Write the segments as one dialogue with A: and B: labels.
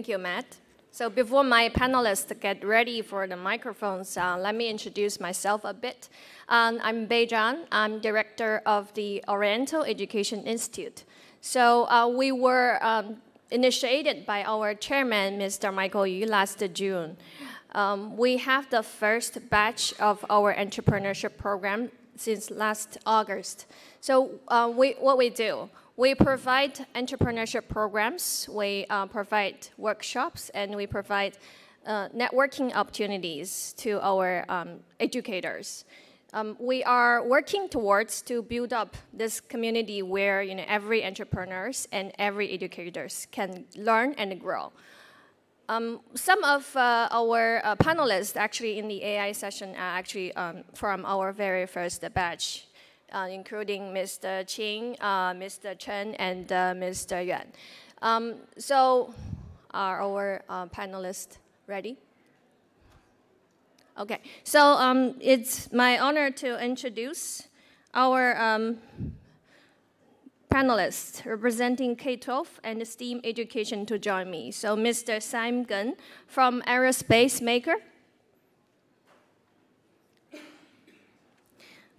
A: Thank you, Matt. So before my panelists get ready for the microphones, uh, let me introduce myself a bit. Um, I'm Bei Zhang. I'm director of the Oriental Education Institute. So uh, we were um, initiated by our chairman, Mr. Michael Yu, last June. Um, we have the first batch of our entrepreneurship program since last August. So uh, we, what we do, we provide entrepreneurship programs, we uh, provide workshops, and we provide uh, networking opportunities to our um, educators. Um, we are working towards to build up this community where you know every entrepreneurs and every educators can learn and grow. Um, some of uh, our uh, panelists actually in the AI session are actually um, from our very first batch including Mr. Qing, uh, Mr. Chen, and uh, Mr. Yuan. Um, so are our panelists ready? Okay, so um, it's my honor to introduce our um, panelists representing K-12 and STEAM education to join me. So Mr. Saimeng from Aerospace Maker,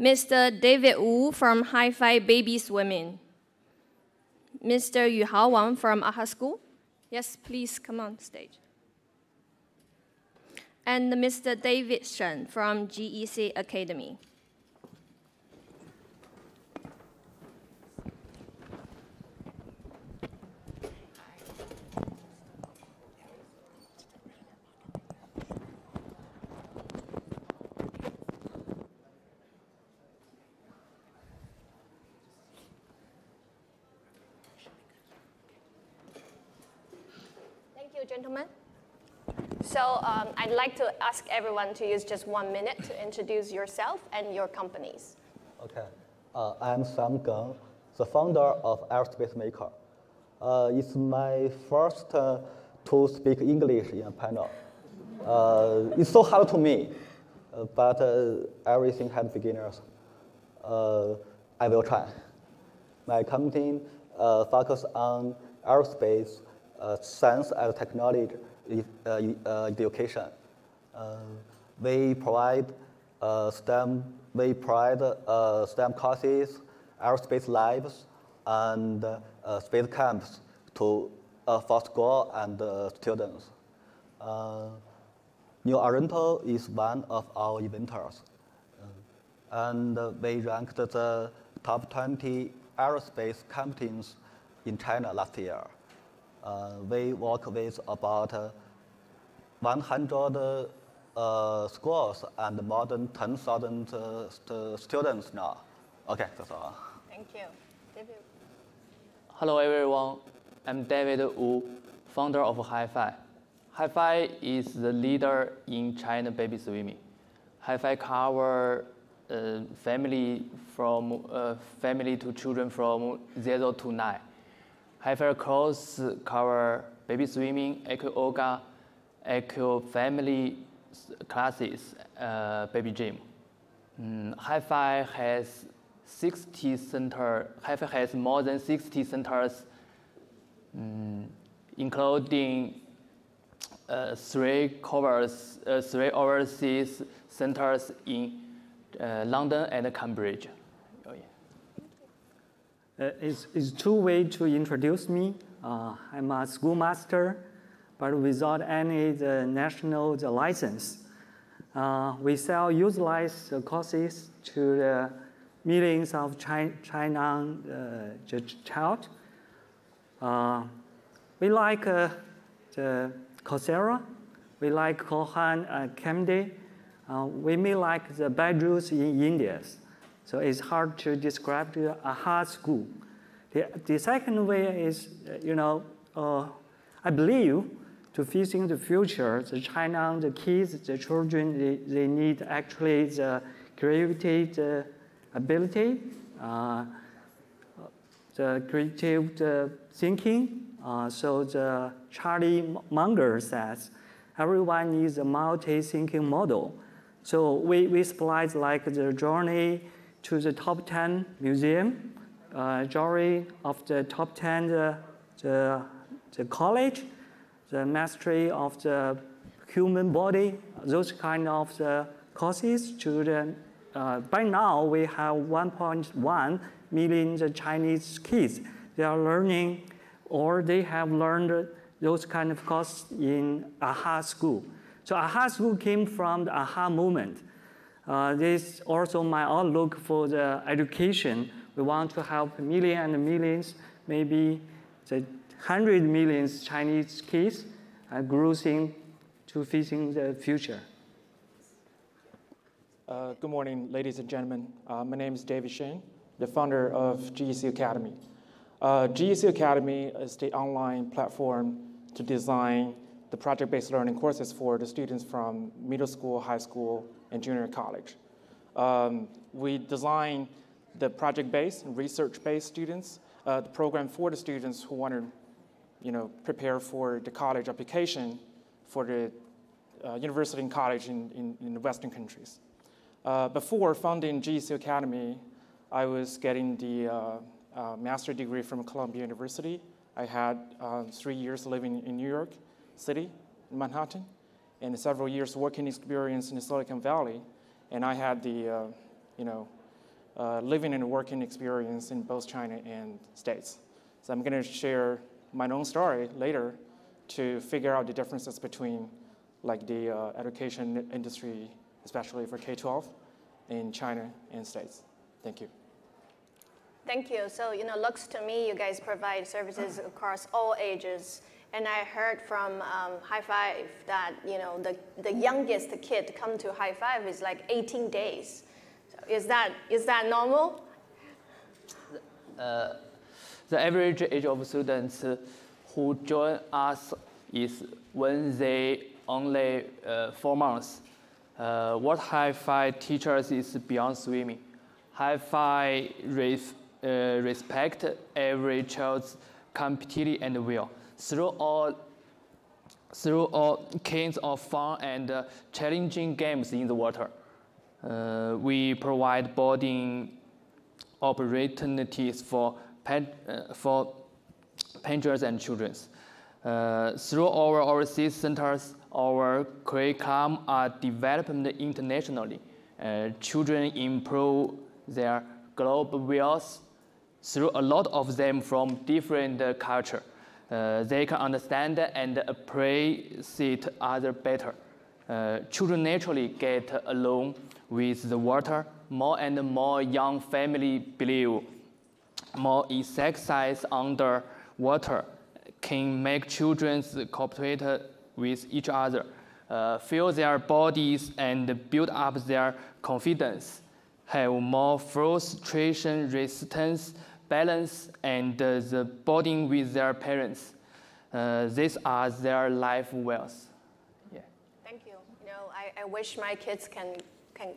A: Mr. David Wu from Hi-Fi Baby Swimming. Mr. Yuhao Wang from AHA School. Yes, please come on stage. And Mr. David Shen from GEC Academy. gentlemen. So um, I'd like to ask everyone to use just one minute to introduce yourself and your companies.
B: Okay. Uh, I'm Sam Geng, the founder of Aerospace Maker. Uh, it's my first uh, to speak English in a panel. Uh, it's so hard to me, uh, but uh, everything has beginners. I will try. My company focuses on aerospace science and technology education. Uh, we provide uh, STEM, we provide uh, STEM courses, aerospace labs, and space camps to for school and students. New Oriental is one of our inventors. and we ranked the top 20 aerospace companies in China last year. Uh, we work with about uh, 100 uh, schools and more than 10,000 st students now. Okay, that's all.
A: Thank you. David.
C: Hello, everyone. I'm David Wu, founder of Hi-Fi. Hi-Fi is the leader in China baby swimming. Hi-Fi cover uh, family from uh, family to children from zero to nine. Hi-Fi course cover baby swimming, eco yoga, eco family classes, uh, baby gym. Mm, Hi-Fi has 60 center. Hi-Fi has more than 60 centers, mm, including uh, three covers, uh, three overseas centers in uh, London and Cambridge.
D: Oh, Uh, is, is two way to introduce me. Uh, I'm a schoolmaster, but without any the national the license. Uh, we sell utilized courses to the millions of China, China uh, child. Uh, we like uh, the Coursera, we like Khan Academy. Uh, we may like the Byju's in India. So it's hard to describe AHA school. The, the second way is, you know, uh, I believe to facing the future, the China, the kids, the children, they, they need actually the creativity, the ability, uh, the creative the thinking. Uh, so the Charlie Munger says, everyone needs a multi-thinking model. So we, we supply like the journey to the top 10 museum, uh, jury of the top 10 the, the, the college, the mastery of the human body, those kind of the courses. Children, uh, by now we have 1.1 million Chinese kids. They are learning, or they have learned those kind of courses in AHA school. So AHA school came from the AHA movement. Uh, this also my outlook for the education. We want to help millions and millions, maybe the hundred millions Chinese kids are growing to facing the future.
E: Uh, good morning, ladies and gentlemen. Uh, my name is David Shen, the founder of GEC Academy. Uh, GEC Academy is the online platform to design the project-based learning courses for the students from middle school, high school, and junior college. Um, we design the project-based and research-based students, uh, the program for the students who want to, you know, prepare for the college application for the uh, university and college in, in, in the Western countries. Uh, before founding GEC Academy, I was getting the uh, uh, master degree from Columbia University. I had uh, three years living in New York City, Manhattan, and several years working experience in the Silicon Valley. And I had the, uh, you know, uh, living and working experience in both China and States. So I'm going to share my own story later to figure out the differences between like the uh, education industry, especially for K-12 in China and States. Thank you.
A: Thank you. So, you know, looks to me you guys provide services across all ages. And I heard from um, High Five that, you know, the, the youngest kid to come to High Five is like 18 days. So is, that, is that normal?
C: Uh, the average age of students who join us is when they only uh, four months. Uh, what Hi-Fi teachers is beyond swimming. Hi-Fi res, uh, respect every child's capacity and will. Through all, through all kinds of fun and uh, challenging games in the water, uh, we provide boarding opportunities for, for parents and children. Uh, through our overseas centers, our curriculum are developed internationally. Uh, children improve their global views through a lot of them from different uh, culture. Uh, they can understand and appreciate other better. Uh, children naturally get along with the water. More and more young family believe more exercise under water can make children cooperate with each other, uh, feel their bodies and build up their confidence, have more frustration resistance, balance, and uh, the bonding with their parents. Uh, these are their life wealth.
A: Yeah. Thank you. You know, I, I wish my kids can can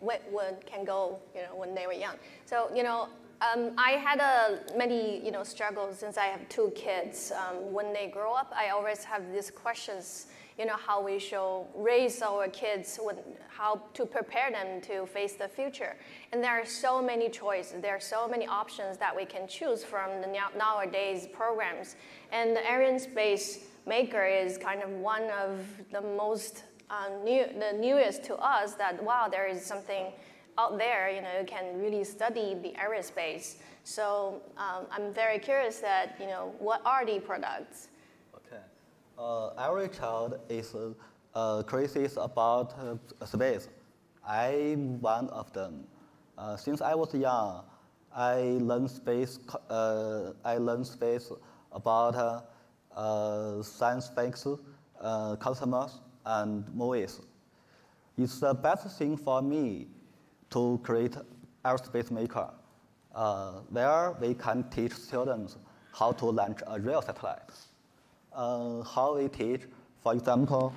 A: can go. You know, when they were young. So you know, um, I had a many you know struggles since I have two kids. Um, when they grow up, I always have these questions. You know how we should raise our kids, when, how to prepare them to face the future. And there are so many choices. There are so many options that we can choose from the nowadays programs. And the Aerospace Maker is kind of one of the most uh, new, the newest to us. That wow, there is something out there, you know, you can really study the aerospace. So um, I'm very curious that, you know, what are the products?
B: Okay. Uh, every child is uh, curious about uh, space. I'm one of them. Uh, since I was young, I learned space, uh, I learned space about uh, science fiction, customers, and movies. It's the best thing for me to create aerospace maker, uh, where we can teach students how to launch a real satellite. Uh, how we teach, for example,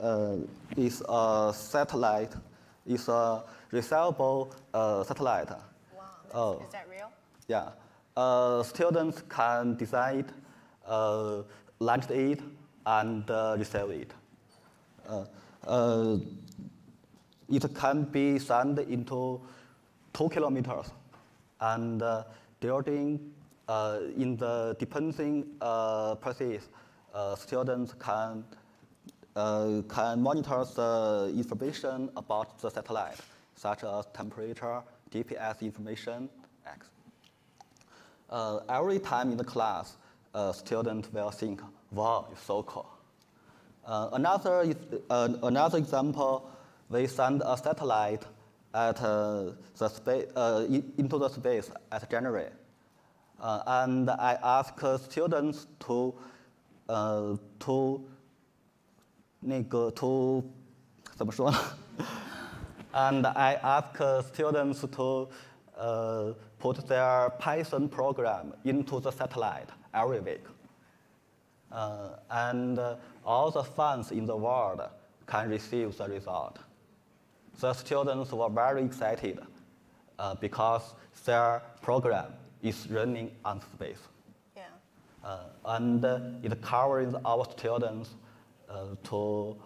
B: uh, is a satellite, is a resellable uh, satellite.
A: Wow, is that real?
B: Yeah. Uh, students can design it, uh, launch it, and resell it it can be sent into two kilometers. And uh, during uh, in the depending uh, process, uh, students can uh, can monitor the information about the satellite, such as temperature, GPS information, X. Uh, every time in the class, a student will think, wow, it's so cool. Uh, another, uh, another example, we send a satellite at uh, the space, uh, into the space at January. Uh, and I ask students to, uh, to, 那个 to 怎么说呢 and I ask students to uh, put their Python program into the satellite every week. Uh, and uh, all the fans in the world can receive the result. The students were very excited uh, because their program is running on space.
A: Yeah.
B: Uh, and uh, it covers our students uh, to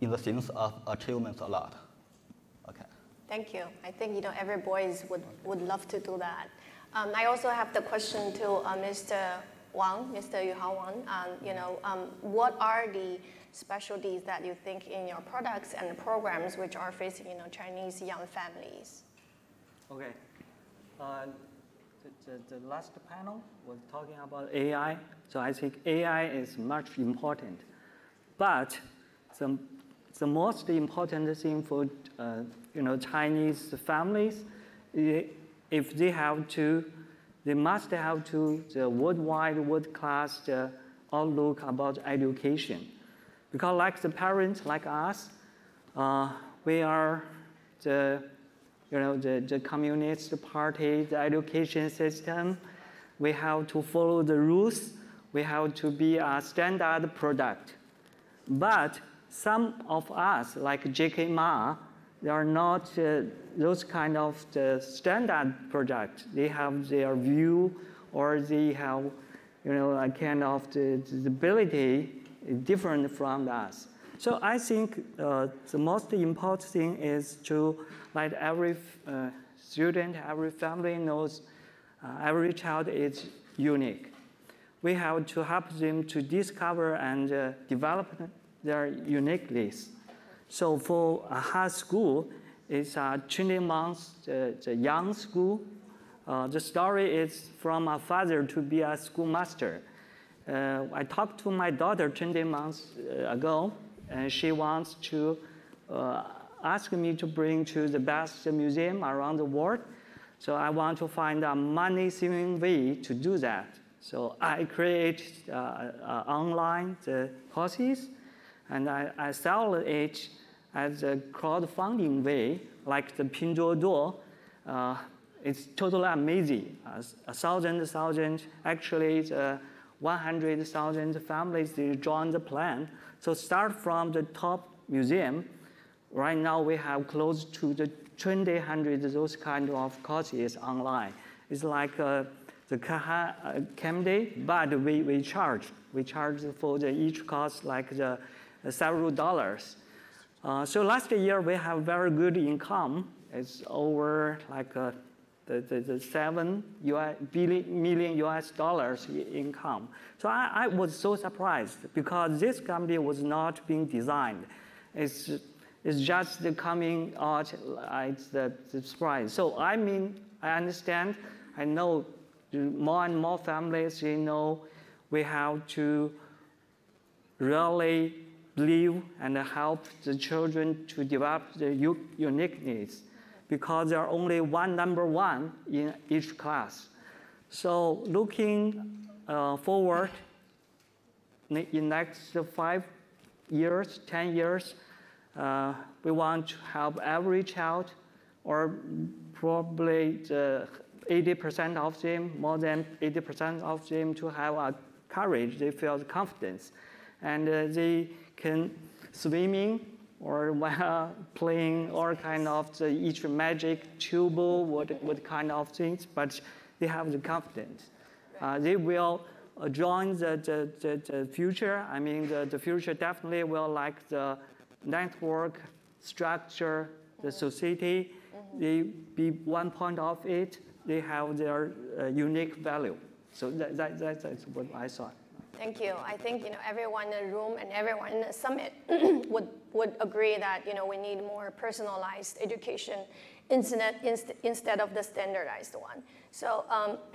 B: in the sense of achievements a lot. Okay.
A: Thank you. I think you know every boys would, would love to do that. Um, I also have the question to uh, Mr. Wang, Mr. Yuhao Wang. Um, you know, um, what are the specialties that you think in your products and programs which are facing you know Chinese young families?
D: Okay. Uh, the, the, the last panel was talking about AI. So I think AI is much important. But the the most important thing for uh, you know Chinese families, if they have to, they must have to the worldwide, world class the outlook about education, because like the parents like us, uh, we are the you know the, the communist party, the education system. We have to follow the rules. We have to be a standard product, but some of us, like Jack Ma, they are not uh, those kind of the standard product. They have their view or they have, you know, a kind of the, the ability different from us. So I think uh, the most important thing is to let every uh, student, every family knows uh, every child is unique. We have to help them to discover and uh, develop their uniqueness. So for AHA school, it's a 20 months, young school. Uh, the story is from a father to be a schoolmaster. Uh, I talked to my daughter 20 months uh, ago, and she wants to uh, ask me to bring to the best museum around the world. So I want to find a money-saving way to do that. So I create uh, uh, online the courses and I, I sell it as a crowdfunding way, like the Pinduoduo. Uh, it's totally amazing. A thousand, thousand, actually, 100,000 families they join the plan. So start from the top museum. Right now, we have close to the 200 those kind of courses online. It's like uh, the Kaha uh, but we, we charge. We charge for the each course like the several dollars. Uh, so last year we have very good income. It's over like uh, the, the, the, seven US, billion, million US dollars income. So I, I, was so surprised because this company was not being designed. It's, it's just coming out like the, the surprise. So I mean, I understand, I know more and more families, you know, we have to really believe and help the children to develop their unique needs because there are only one number one in each class. So looking uh, forward in next five years, 10 years, uh, we want to help every child or probably 80% of them, more than 80% of them to have a courage, they feel the confidence. And uh, they can swimming or playing all kind of the, each magic tube, what, what kind of things, but they have the confidence. Uh, they will uh, join the, the, the, the, future. I mean, the, the future definitely will like the network structure, the society. Mm-hmm. They be one point of it. They have their uh, unique value. So that, that, that, that's what I thought.
A: Thank you. I think you know everyone in the room and everyone in the summit would would agree that you know we need more personalized education instead instead of the standardized one. So, um,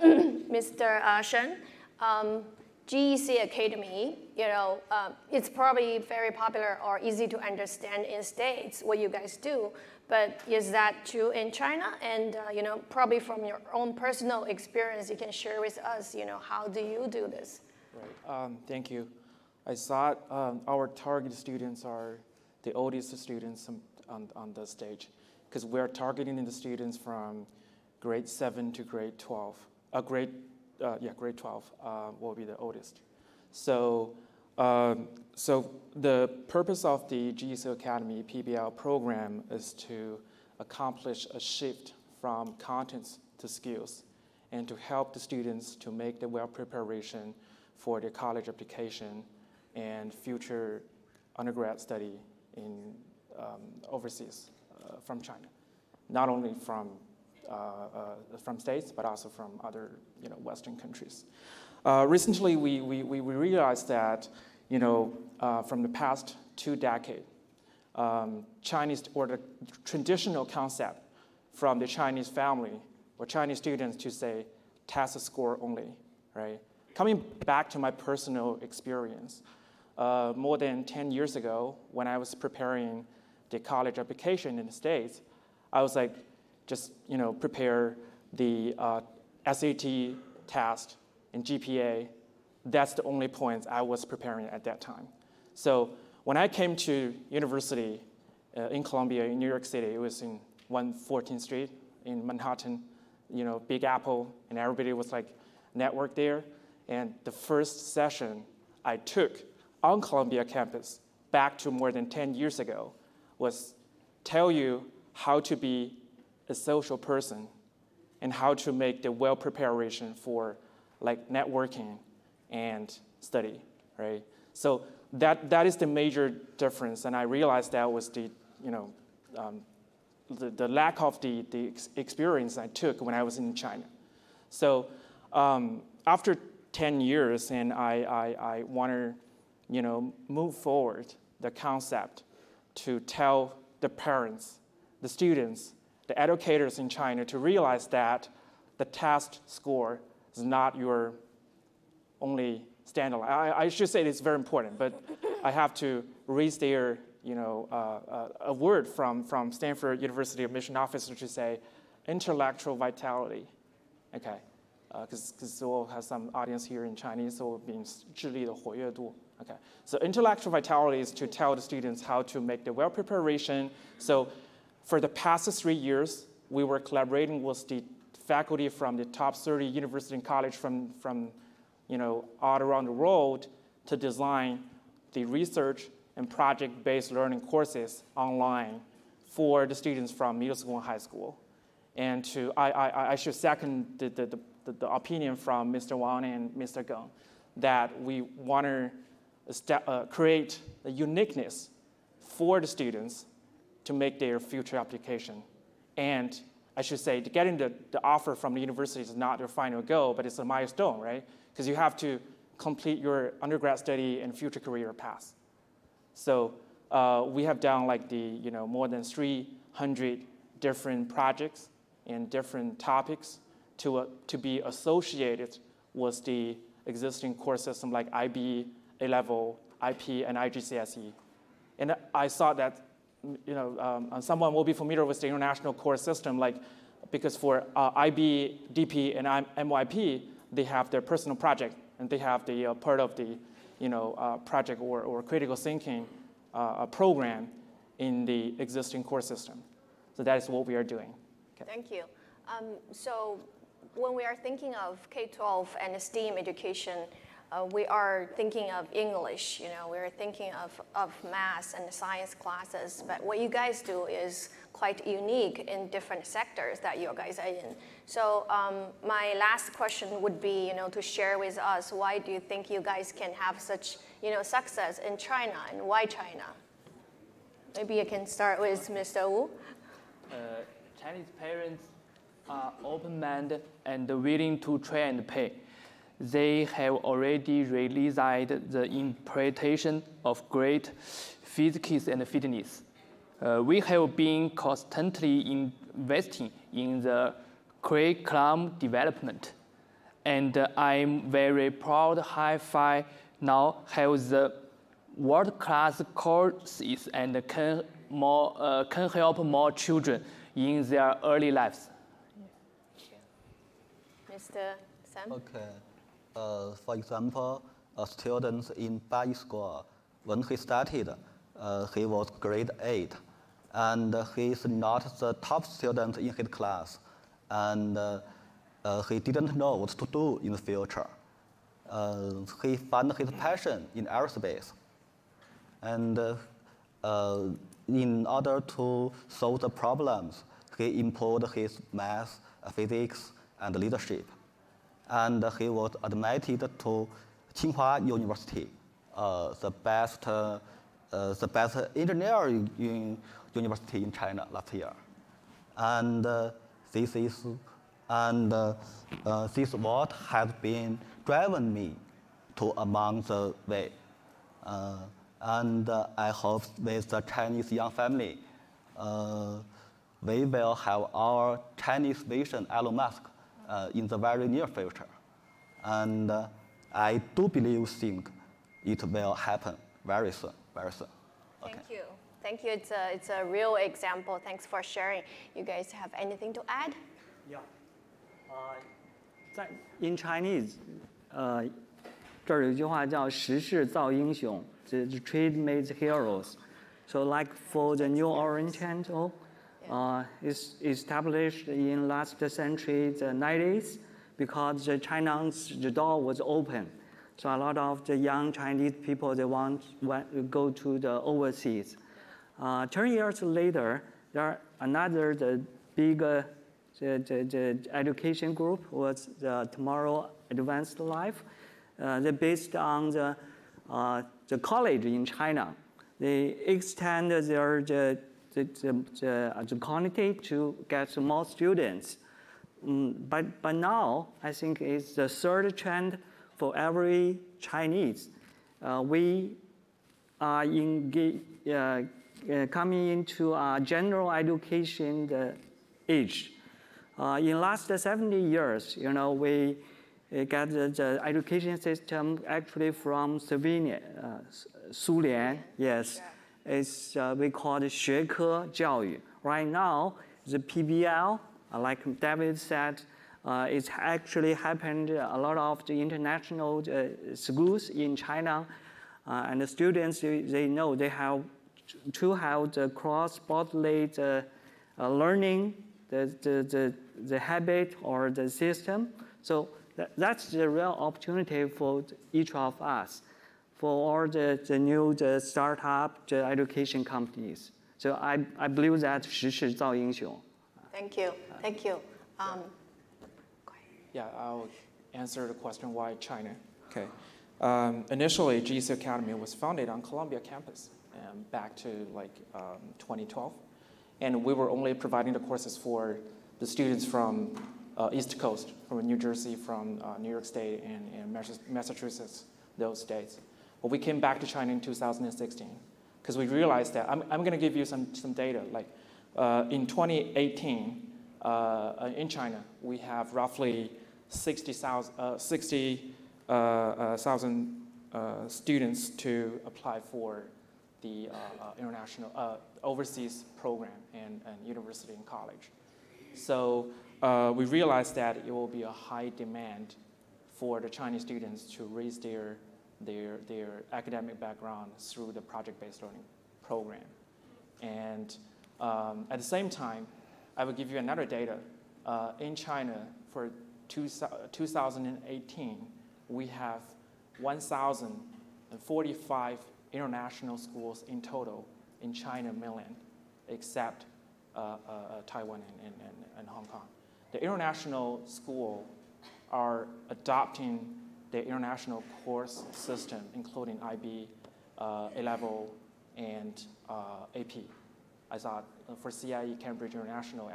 A: Mr. Uh, Shen, um, GEC Academy, you know, uh, it's probably very popular or easy to understand in states what you guys do. But is that true in China? And uh, you know, probably from your own personal experience, you can share with us. You know, how do you do this?
E: Right. Um, thank you. I thought um, our target students are the oldest students on, on the stage because we're targeting the students from grade 7 to grade 12. Uh, grade, uh, yeah, grade 12 uh, will be the oldest. So, um, so the purpose of the GEC Academy PBL program is to accomplish a shift from contents to skills and to help the students to make the well preparation for their college application and future undergrad study in um, overseas uh, from China, not only from uh, uh, from states, but also from other you know, Western countries. Uh, recently, we, we, we realized that you know, from the past two decades, um, Chinese or the traditional concept from the Chinese family or Chinese students to say test score only, right? Coming back to my personal experience, uh, more than 10 years ago, when I was preparing the college application in the States, I was like, just you know, prepare the uh, SAT test and GPA. That's the only points I was preparing at that time. So when I came to university uh, in Columbia, in New York City, it was in 114th Street in Manhattan, you know, Big Apple, and everybody was like network there. And the first session I took on Columbia campus back to more than 10 years ago was tell you how to be a social person and how to make the well preparation for like networking and study, right? So that, that is the major difference, and I realized that was the, you know, um, the, the lack of the, the ex experience I took when I was in China. So um, after 10 years, and I, I, I want to, you know, move forward the concept to tell the parents, the students, the educators in China to realize that the test score is not your only standalone. I, I should say it's very important, but I have to raise their, you know, uh, uh, a word from, from Stanford University admission officer to say intellectual vitality. Okay, because uh, we'll have some audience here in Chinese, so it means 智力的活跃度. Okay, so intellectual vitality is to tell the students how to make the well preparation. So for the past three years, we were collaborating with the faculty from the top 30 university and college from, from you know, all around the world to design the research and project-based learning courses online for the students from middle school and high school. And to, I, I, I should second the, the, the, the opinion from Mr. Wang and Mr. Geng that we want to uh, create a uniqueness for the students to make their future application. And I should say, getting the, the offer from the university is not your final goal, but it's a milestone, right? Because you have to complete your undergrad study and future career path. So uh, we have done like the, you know, more than 300 different projects and different topics to, uh, to be associated with the existing core system like IB, A-level, AP, and IGCSE. And I thought that you know, um, someone will be familiar with the international core system, like because for uh, IB, DP, and MYP, they have their personal project, and they have the uh, part of the, you know, uh, project or, or critical thinking uh, program in the existing core system. So that is what we are doing.
A: Okay. Thank you. Um, so when we are thinking of K-12 and STEAM education, uh, we are thinking of English, you know, we're thinking of, of math and science classes, but what you guys do is quite unique in different sectors that you guys are in. So um, my last question would be, you know, to share with us, why do you think you guys can have such, you know, success in China and why China? Maybe you can start with Mr. Wu.
C: Uh, Chinese parents are open-minded and willing to try and pay they have already realized the interpretation of great physics and fitness. Uh, we have been constantly investing in the curriculum development. And uh, I'm very proud Hi-Fi now has the world-class courses and can, more, uh, can help more children in their early lives.
A: Mr. Sam?
B: Okay. Uh, for example, a student in Bai school, when he started, uh, he was grade 8. And he is not the top student in his class. And uh, uh, he didn't know what to do in the future. Uh, he found his passion in aerospace. And uh, uh, in order to solve the problems, he improved his math, physics, and leadership. And he was admitted to Tsinghua University, uh, the best, the best engineering university in China last year. And this is and uh, uh, this what has been driven me to among the way. Uh, and uh, I hope with the Chinese young family, uh, we will have our Chinese vision, Elon Musk, uh, in the very near future. And I do believe, think it will happen very soon, very soon.
A: Okay. Thank you. Thank you. It's a, it's a real example. Thanks for sharing. You guys have anything to add?
D: Yeah. 在 in Chinese，呃，这儿有一句话叫“时势造英雄”，这 the trade makes heroes。So like for the New Oriental, uh, is established in last century, the 90s, because the China's the door was open. So a lot of the young Chinese people they want, to go to the overseas. Uh, Ten years later, there are another the big the, the, the education group was the Tomorrow Advancing Life. Uh, they're based on the, uh, the college in China. They extend their the, the, the, the quantity to get more students. Mm, but, but now, I think it's the third trend for every Chinese. Uh, we are in, uh, uh, coming into a general education age. Uh, in last 70 years, you know, we got the, the education system actually from uh, Sulian, yes It's, uh, we call it 学科教育. Right now, the PBL, uh, like David said, uh, it's actually happened a lot of the international uh, schools in China, uh, and the students, they, they, know they have to have the cross-borderly uh, learning, the, the, the the habit or the system. So that, that's the real opportunity for each of us, for all the, the new the startup, the education companies. So I, I believe that 时势造英雄.
A: Thank you, thank you. Um,
E: yeah, I'll answer the question why China. Okay. Um, initially, GEC Academy was founded on Columbia campus um, back to like um, 2012, and we were only providing the courses for the students from uh, East Coast, from New Jersey, from uh, New York State, and, and Massachusetts, those states. But we came back to China in 2016 because we realized that I'm, I'm going to give you some, some data. Like uh, in 2018, uh, in China, we have roughly 60,000 uh, 60, uh, students to apply for the international overseas program and, and university and college. So uh, we realized that it will be a high demand for the Chinese students to raise their, their, their academic background through the project-based learning program. And um, at the same time, I will give you another data. Uh, in China, for two, 2018, we have 1,045 international schools in total in China mainland, except uh, uh, Taiwan and, and, and Hong Kong. The international school are adopting the international course system, including IB, uh, A-level, and AP. I thought for CIE Cambridge International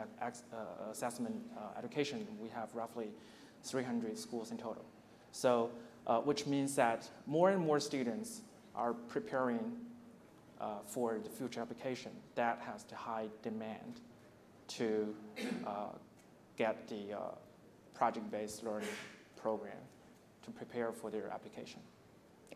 E: Assessment Education, we have roughly 300 schools in total. So, uh, which means that more and more students are preparing uh, for the future application that has the high demand to uh, get the uh, project-based learning program to prepare for their application.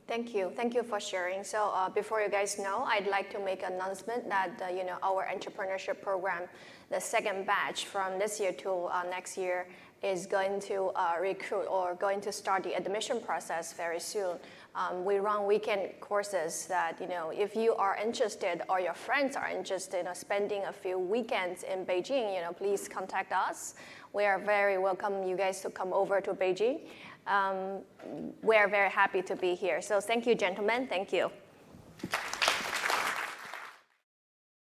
A: Thank you. Thank you for sharing. So uh, before you guys know, I'd like to make an announcement that uh, you know our entrepreneurship program, the second batch from this year to uh, next year, is going to uh, recruit or going to start the admission process very soon. Um, we run weekend courses that you know if you are interested or your friends are interested in spending a few weekends in Beijing, you know please contact us. We are very welcome you guys to come over to Beijing um, we are very happy to be here. So thank you, gentlemen. Thank you.